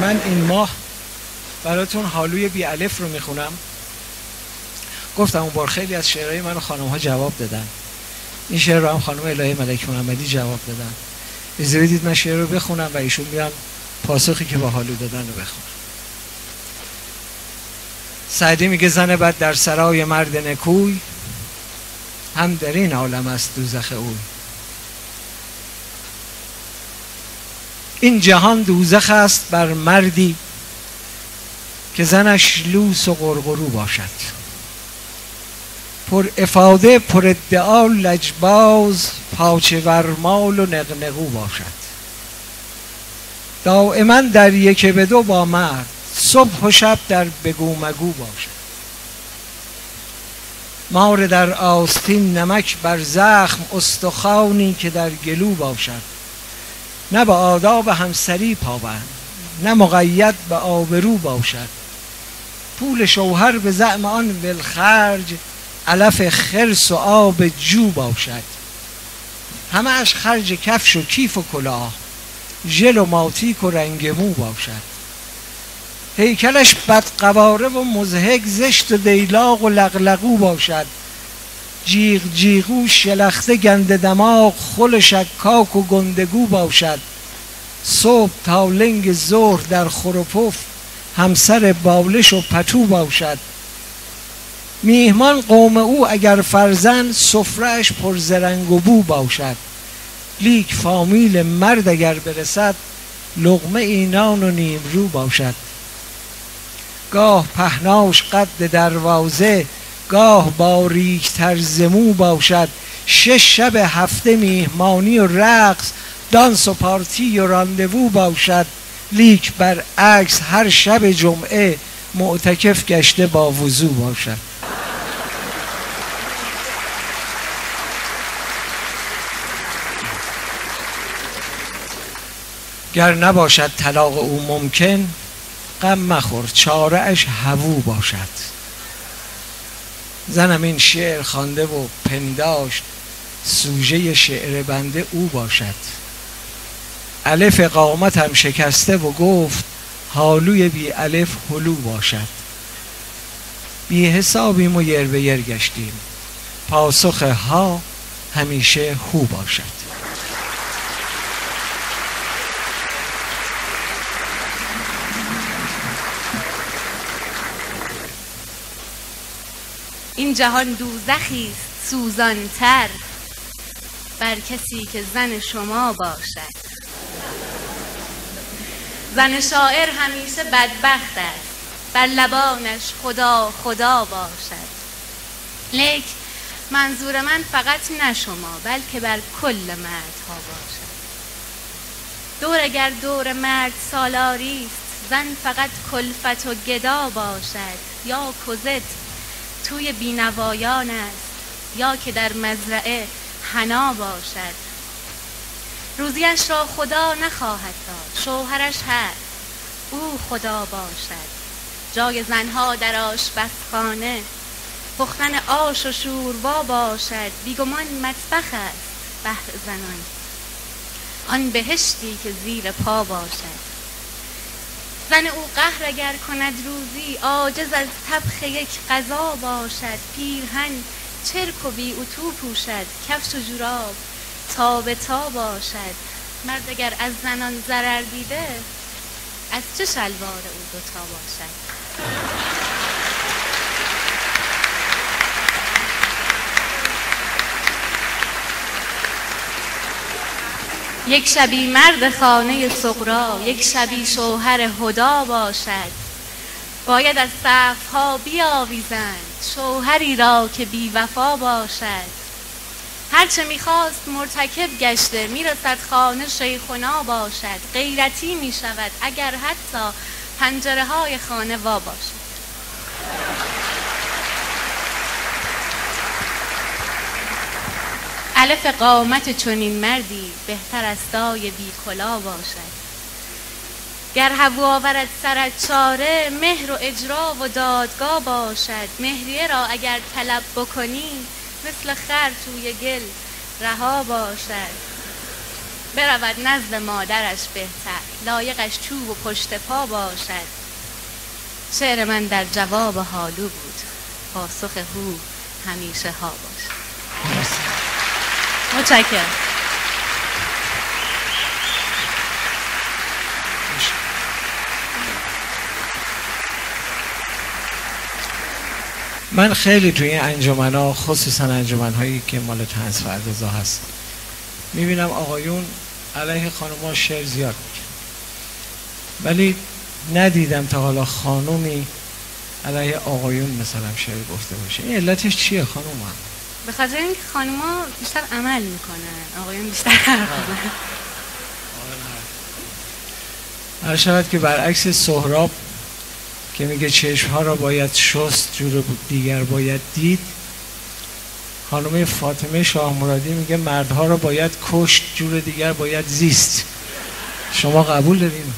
من این ماه براتون حالوی بی الف رو می‌خونم. گفتم اون بار خیلی از شعرهای من خانم ها جواب دادن. این شعر رو هم خانم الهی ملک محمدی جواب دادن. اجازه دید من شعر رو بخونم و ایشون بیان پاسخی که با حالو دادن رو بخونم سعدی میگه زن بد در سرای مرد نکوی هم در این عالم است دوزخ اوی. این جهان دوزخ است بر مردی که زنش لوس و غرغرو باشد. پر افاده پر ادعا لجباز پاچه ورمال و نقنقو باشد. دائما در یک به دو با مرد صبح و شب در بگو مگو باشد. مار در آستین نمک بر زخم استخوانی که در گلو باشد. نه به آداب همسری پابند نه مقید به آبرو باشد. پول شوهر به زعم آن ولخرج علف خرس و آب جو باشد. همه اش خرج کفش و کیف و کلاه ژل و ماتیک و رنگ مو باشد. هیکلش بدقواره و مزهک زشت و دیلاق و لغلقو باشد. جیغ جیغو شلخته گنده دماغ خل شکاک و گندگو باشد. صبح تا لنگ ظهر در خروپف همسر بالش و پتو باشد. میهمان قوم او اگر فرزند سفرهش پر زرنگ و بو باشد. لیک فامیل مرد اگر برسد لغمه اینان و نیم رو باشد. گاه پهناش قد دروازه گاه باریک ترزمو باشد. شش شب هفته میهمانی و رقص دانس و پارتی و راندوو باشد. لیک برعکس هر شب جمعه معتکف گشته با وضو باشد. گر نباشد طلاق او ممکن غم مخور چاره اش هوو باشد. زنم این شعر خوانده و پنداشت سوژه شعر بنده او باشد. الف قامت هم شکسته و گفت حالوی بی الف هلو باشد. بی حسابیم و یر به یر گشتیم پاسخ ها همیشه هو باشد. این جهان دوزخی سوزانتر. بر کسی که زن شما باشد. زن شاعر همیشه بدبخت است. بر لبانش خدا خدا باشد. لیک منظور من فقط نه شما بلکه بر کل مردها باشد. دور اگر دور مرد سالاری است زن فقط کلفت و گدا باشد. یا کزت توی بینوایان است یا که در مزرعه حنا باشد. روزیش را خدا نخواهد داد شوهرش هست او خدا باشد. جای زنها در آشپزخانه پختن آش و شوروا باشد. بیگمان مطبخ است بهر زنان. آن بهشتی که زیر پا باشد. زن او قهر اگر کند روزی عاجز از طبخ یک غذا باشد. پیرهن چرک و بی اتو پوشد کفش و جوراب تا به تا باشد. مرد اگر از زنان ضرر دیده از چه شلوار او دوتا باشد؟ یک شبی مرد خانه سقرا یک شبی شوهر هدا باشد. باید از ها بیاویزند شوهری را که بی وفا باشد. هرچه می‌خواست مرتکب گشته می‌رسد خانه شیخنا باشد. غیرتی می‌شود اگر حتی پنجره های خانه وا باشد الف قامت چنین مردی بهتر از دای بی کلا باشد. گر هوو آورد سرت چاره مهر و اجرا و دادگاه باشد. مهریه را اگر طلب بکنی مثل خر توی گل رها باشد. برود نزد مادرش بهتر لایقش چوب و پشت پا باشد. شعر من در جواب حالو بود پاسخ هو همیشه ها باشد. متشکرم. من خیلی توی این انجمن ها خصوصا انجمن هایی که مال تنز فردازا هست می‌بینم آقایون علیه خانم شعر زیاد میکن ولی ندیدم تا حالا خانومی علیه آقایون مثلا شعر گفته باشه. این علتش چیه خانوم؟ هم؟ به خاطر اینکه خانوما بیشتر عمل می‌کنن. آقایون بیشتر حرف هر شود که برعکس سهراب که میگه چشم ها را باید شست جور دیگر باید دید خانم فاطمه شاه مرادی میگه مردها را باید کشت جور دیگر باید زیست. شما قبول داریم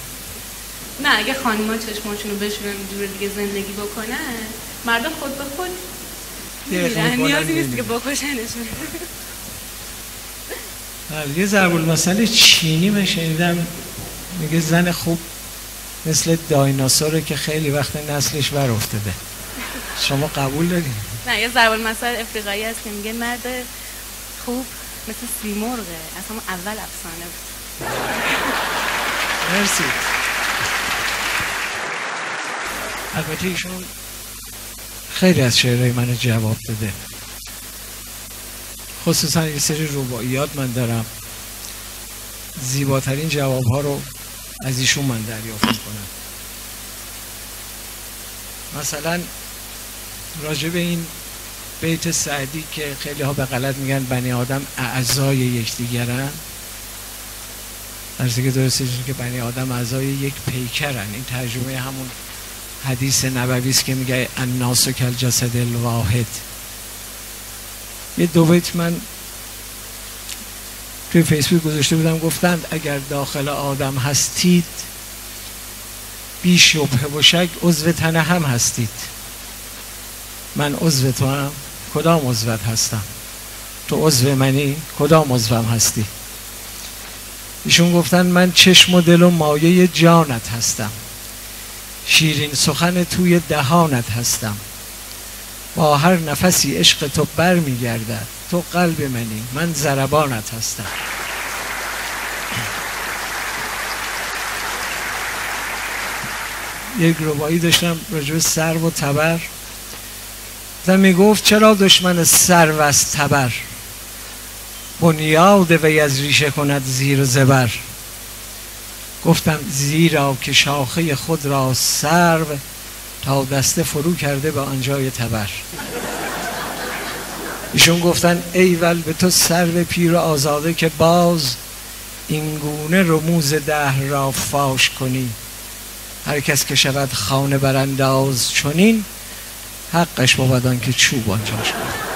نه اگه خانم‌ها چشماشونو بشورن جور دیگه زندگی بکنن مردا خود به خود نیازی نیست که بکشنشون یه ضرب المثل چینی من شنیدم میگه زن خوب مثل دایناسوره که خیلی وقت نسلش بر افتاده شما قبول دارید نه یه ضرب المثل افریقایی هست که میگه مرد خوب مثل سیمرغه اصلا اول افسانه بود مرسی البته ایشون خیلی از شعرهای من جواب داده. خصوصا یه سری روباییات من دارم. زیباترین جواب ها رو از ایشون من دریافت می‌کنم. مثلا راجع این بیت سعدی که خیلی ها به غلط میگن بنی آدم اعضای یکدیگرن. در که درسته که بنی آدم اعضای یک پیکرن. این ترجمه همون حدیث نبوی است که میگه الناس کل جسد الواحد. یه دو بیت من توی فیسبوک گذاشته بودم گفتند اگر داخل آدم هستید بی شبه و شک عضو تن هم هستید. من عضو تو هم؟ کدام عضوت هستم؟ تو عضو منی؟ کدام عضوم هستی؟ ایشون گفتن من چشم و دل و مایه جانت هستم. شیرین سخن توی دهانت هستم. با هر نفسی عشق تو بر میگردد تو قلب منی من زربانت هستم. یک روبایی داشتم راجب سرو و تبر. و می‌گفت چرا دشمن سرو از تبر؟ بنیاد وی از ریشه کند زیر و زبر. گفتم زیرا که شاخه خود را سرو تا دسته فرو کرده به آنجای تبر. ایشون گفتن ایول به تو سرو پیر آزاده که باز اینگونه رموز ده را فاش کنی. هر کس که شود خانه برانداز چنین حقش بود که چوب آنجاش کنی